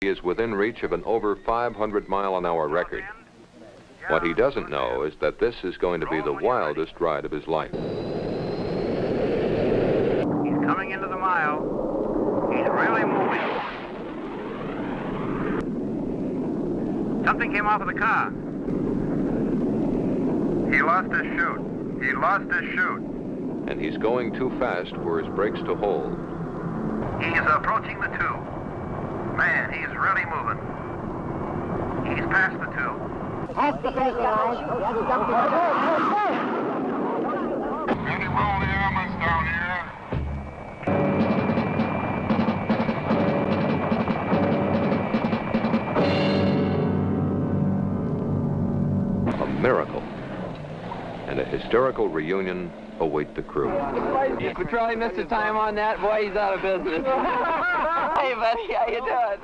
He is within reach of an over 500 mile an hour record. What he doesn't know is that this is going to be the wildest ride of his life. He's coming into the mile. He's really moving. Something came off of the car. He lost his chute. He lost his chute. And he's going too fast for his brakes to hold. He's approaching the two. Man, he's really moving. He's past the two. That's the big guys. Any roll the ambulance down here? A miracle. And a historical reunion await the crew. If Petrali missed a time on that, boy, he's out of business. hey, buddy, how you doing?